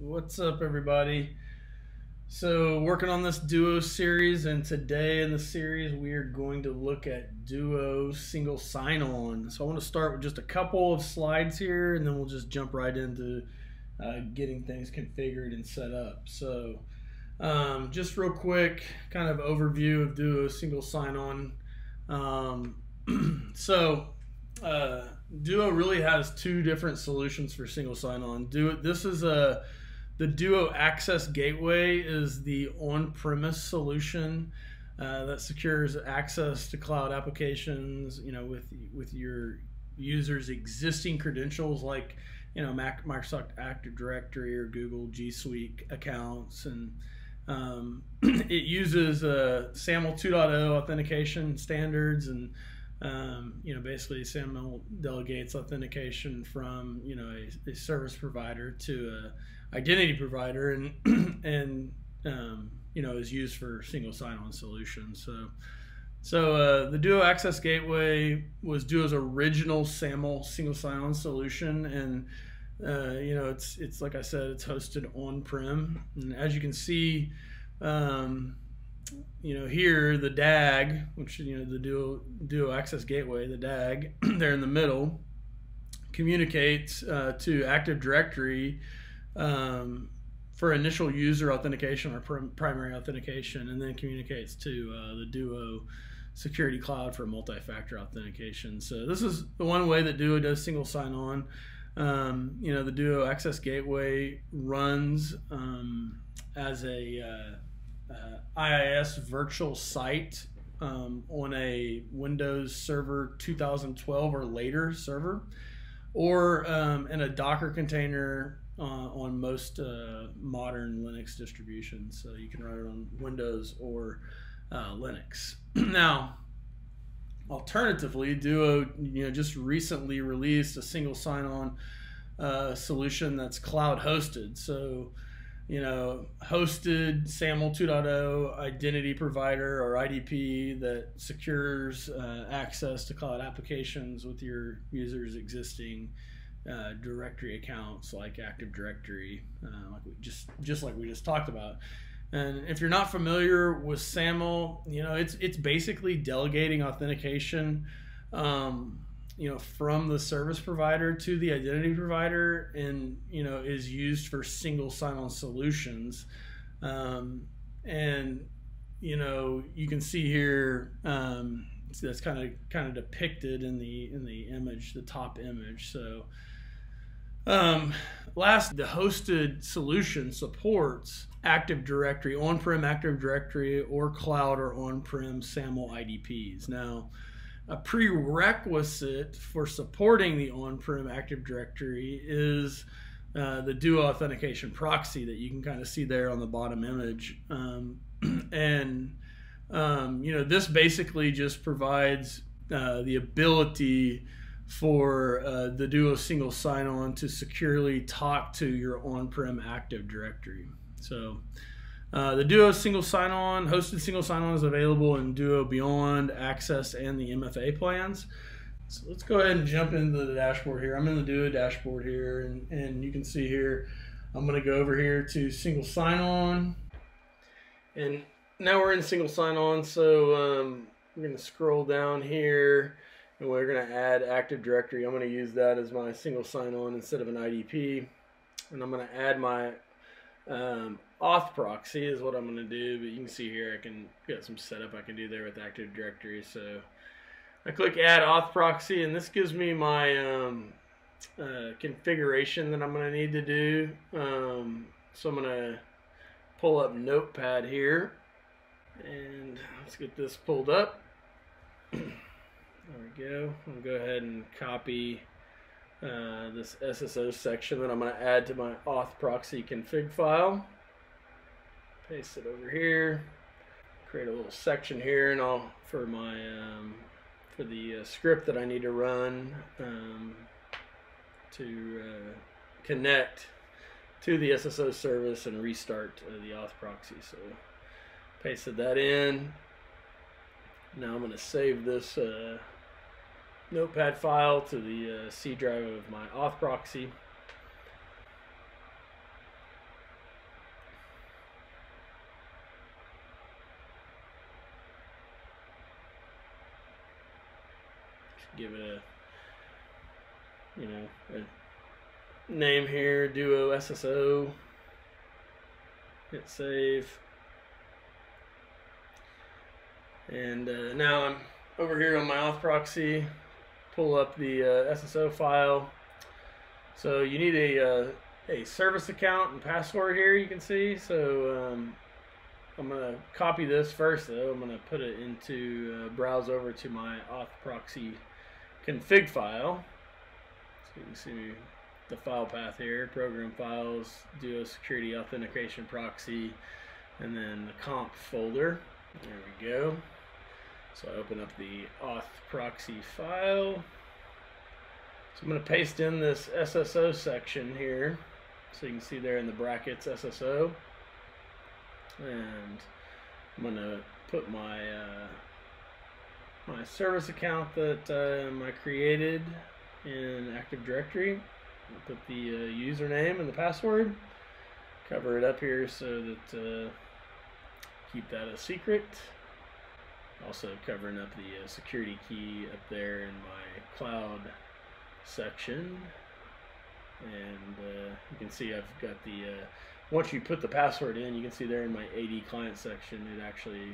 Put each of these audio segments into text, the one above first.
What's up, everybody? So, working on this Duo series, and today in the series, we are going to look at Duo single sign on. So, I want to start with just a couple of slides here, and then we'll just jump right into uh, getting things configured and set up. So, um, just real quick, kind of overview of Duo single sign on. Um, so, uh, Duo really has two different solutions for single sign on. Duo, this is a the Duo Access Gateway is the on-premise solution uh, that secures access to cloud applications. You know, with with your users' existing credentials, like you know Mac, Microsoft Active Directory or Google G Suite accounts, and um, it uses uh, SAML 2.0 authentication standards and um, you know, basically SAML delegates authentication from, you know, a, a service provider to a identity provider and, and, um, you know, is used for single sign-on solutions. So, so uh, the Duo Access Gateway was Duo's original SAML single sign-on solution, and uh, you know it's it's like I said, it's hosted on-prem, and as you can see, um, you know, here the DAG, which you know the Duo Duo Access Gateway, the DAG, there in the middle, communicates uh, to Active Directory um, for initial user authentication or prim primary authentication, and then communicates to uh, the Duo Security Cloud for multi-factor authentication. So this is the one way that Duo does single sign-on. Um, you know, the Duo Access Gateway runs um, as a uh, uh, IIS virtual site um, on a Windows Server 2012 or later server, or um, in a Docker container uh, on most uh, modern Linux distributions. So you can run it on Windows or uh, Linux. now, alternatively, Duo you know just recently released a single sign-on uh, solution that's cloud hosted. So you know, hosted SAML 2.0 identity provider or IDP that secures uh, access to cloud applications with your users' existing uh, directory accounts like Active Directory, uh, like we just just like we just talked about. And if you're not familiar with SAML, you know it's it's basically delegating authentication. Um, you know from the service provider to the identity provider and you know is used for single sign-on solutions um, and you know you can see here um, that's kind of kind of depicted in the in the image the top image so um, last the hosted solution supports active directory on-prem active directory or cloud or on-prem saml idps now a prerequisite for supporting the on-prem Active Directory is uh, the Duo authentication proxy that you can kind of see there on the bottom image. Um, and um, you know this basically just provides uh, the ability for uh, the Duo single sign-on to securely talk to your on-prem Active Directory. So uh, the Duo single sign-on, hosted single sign-on is available in Duo Beyond, Access, and the MFA plans. So let's go ahead and jump into the dashboard here. I'm in the Duo dashboard here, and, and you can see here, I'm going to go over here to single sign-on. And now we're in single sign-on, so um, we're going to scroll down here, and we're going to add Active Directory. I'm going to use that as my single sign-on instead of an IDP. And I'm going to add my um, auth proxy is what I'm going to do, but you can see here I can get some setup I can do there with Active Directory. So I click Add Auth Proxy, and this gives me my um, uh, configuration that I'm going to need to do. Um, so I'm going to pull up Notepad here, and let's get this pulled up. there we go. To go ahead and copy uh, this SSO section that I'm going to add to my auth proxy config file. Paste it over here. Create a little section here, and I'll for my um, for the uh, script that I need to run um, to uh, connect to the SSO service and restart uh, the auth proxy. So pasted that in. Now I'm going to save this uh, notepad file to the uh, C drive of my auth proxy. Give it a, you know, a name here, duo SSO. Hit save. And uh, now I'm over here on my auth proxy. Pull up the uh, SSO file. So you need a uh, a service account and password here. You can see. So um, I'm gonna copy this first though. I'm gonna put it into uh, browse over to my auth proxy config file. So you can see the file path here: program files, Duo security authentication proxy, and then the conf folder. There we go. So I open up the auth proxy file. So I'm going to paste in this SSO section here. So you can see there in the brackets SSO. And I'm going to put my uh, my service account that um, I created in Active Directory. I'll put the uh, username and the password. Cover it up here so that uh, keep that a secret. Also covering up the uh, security key up there in my cloud section. And uh, you can see I've got the, uh, once you put the password in, you can see there in my AD client section, it actually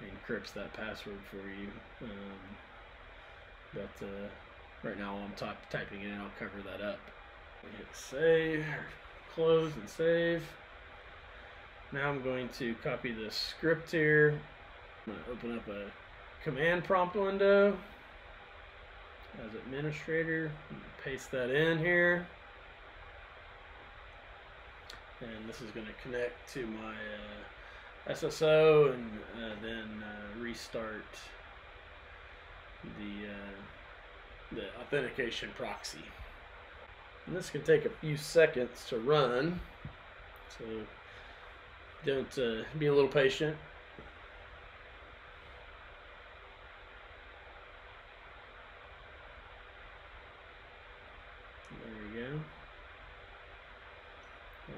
encrypts that password for you. Um, but uh, right now I'm typing it in, I'll cover that up. Hit save, close and save. Now I'm going to copy the script here I'm going to open up a command prompt window as administrator. Paste that in here. And this is going to connect to my uh, SSO and uh, then uh, restart the, uh, the authentication proxy. And this can take a few seconds to run. So don't uh, be a little patient.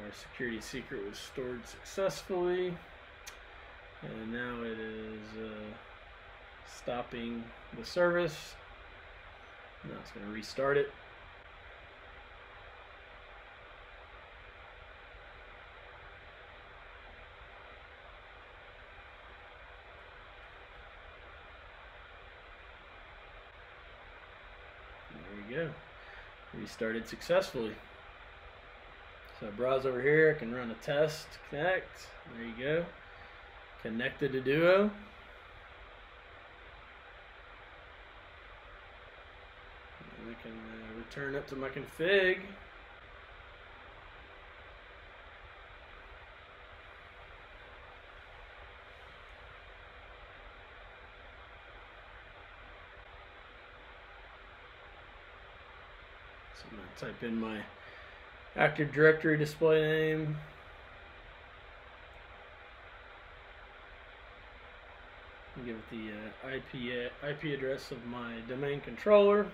Our security secret was stored successfully. And now it is uh, stopping the service. Now it's going to restart it. There we go. Restarted successfully. So browse over here, I can run a test, connect, there you go. Connected to Duo. And I can uh, return up to my config. So I'm to type in my Active Directory display name. Give it the uh, IP, uh, IP address of my domain controller.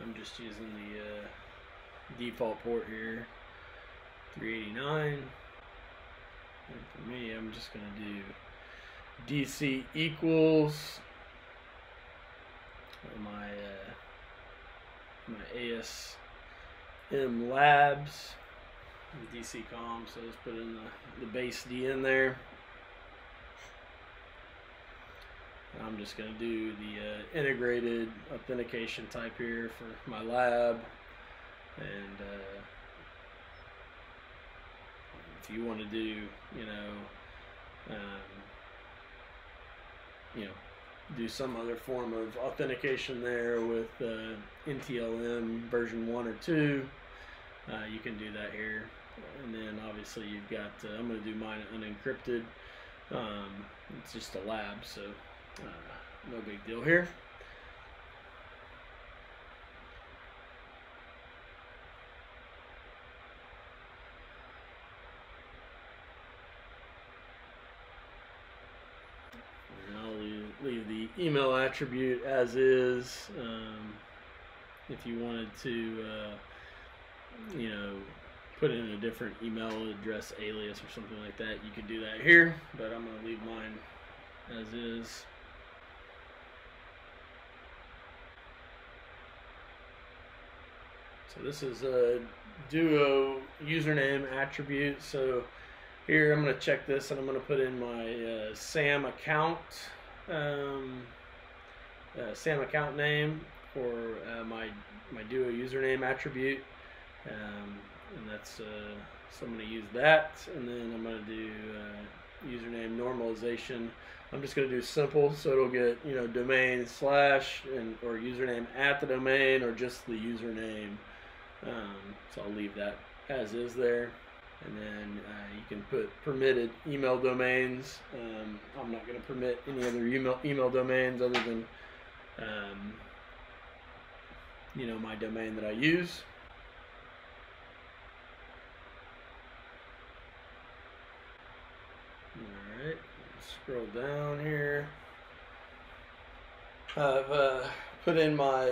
I'm just using the uh, default port here, 389. And for me, I'm just going to do DC equals my uh, my ASM Labs, DC com. So let's put in the, the base D in there. I'm just going to do the uh, integrated authentication type here for my lab. And uh, if you want to do, you know, um, you know, do some other form of authentication there with uh, NTLM version 1 or 2. Uh, you can do that here. And then obviously you've got, uh, I'm going to do mine unencrypted. Um, it's just a lab, so uh, no big deal here. The email attribute as is. Um, if you wanted to, uh, you know, put in a different email address alias or something like that, you could do that here, but I'm going to leave mine as is. So this is a Duo username attribute. So here I'm going to check this and I'm going to put in my uh, SAM account, um, uh, SAM account name or uh, my my Duo username attribute, um, and that's uh, so I'm going to use that, and then I'm going to do uh, username normalization. I'm just going to do simple, so it'll get you know domain slash and or username at the domain or just the username. Um, so I'll leave that as is there. And then uh, you can put permitted email domains. Um, I'm not going to permit any other email email domains other than, um, you know, my domain that I use. All right, scroll down here. I've uh, put in my,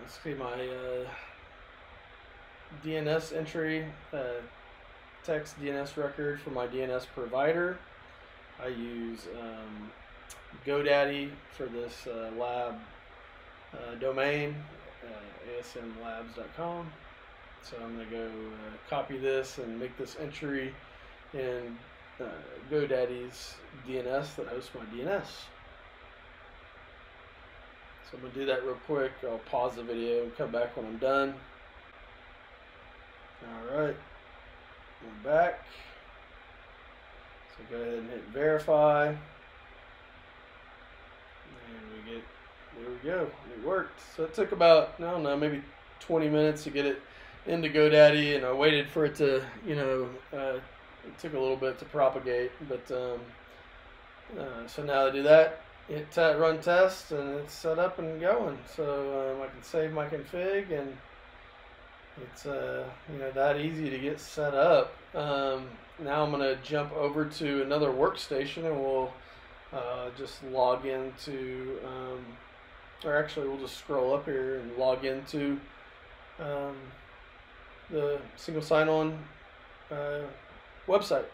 let's see, my uh, DNS entry, uh, text DNS record for my DNS provider. I use um, GoDaddy for this uh, lab uh, domain, uh, asmlabs.com. So I'm going to go uh, copy this and make this entry in uh, GoDaddy's DNS that hosts my DNS. So I'm going to do that real quick. I'll pause the video and come back when I'm done. All right, back. So go ahead and hit verify. And we get, there we go, it worked. So it took about, I don't know, maybe 20 minutes to get it into GoDaddy and I waited for it to, you know, uh, it took a little bit to propagate, but um, uh, so now I do that, hit run test and it's set up and going. So um, I can save my config and it's uh, you know that easy to get set up. Um, now I'm going to jump over to another workstation and we'll uh, just log into, um, or actually we'll just scroll up here and log into um, the single sign-on uh, website.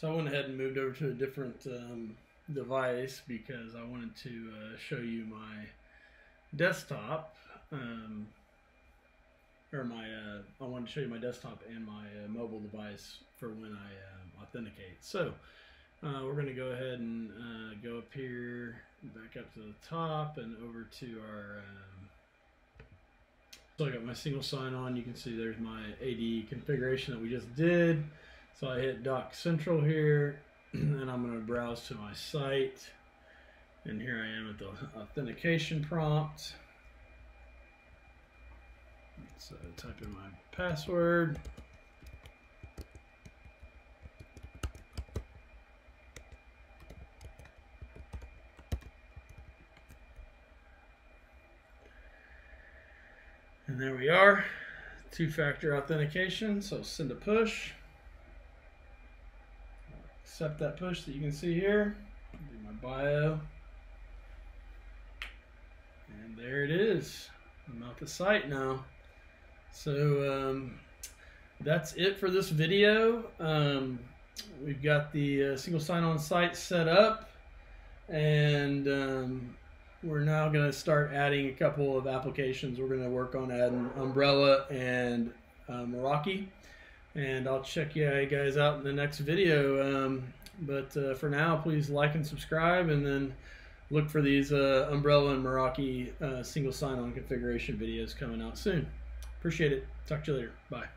So I went ahead and moved over to a different um, device because I wanted to uh, show you my desktop. Um, or my uh, I wanted to show you my desktop and my uh, mobile device for when I uh, authenticate. So uh, we're going to go ahead and uh, go up here, back up to the top, and over to our. Um, so I got my single sign-on. You can see there's my AD configuration that we just did. So I hit Duo Central here, and I'm going to browse to my site. And here I am at the authentication prompt. So type in my password. And there we are, two-factor authentication. So send a push. Accept that push that you can see here. Do my bio. And there it is. I'm at the site now. So um, that's it for this video. Um, we've got the uh, single sign-on site set up and um, we're now going to start adding a couple of applications. We're going to work on adding Umbrella and uh, Meraki and I'll check you guys out in the next video. Um, but uh, for now, please like and subscribe and then look for these uh, Umbrella and Meraki uh, single sign-on configuration videos coming out soon. Appreciate it. Talk to you later. Bye.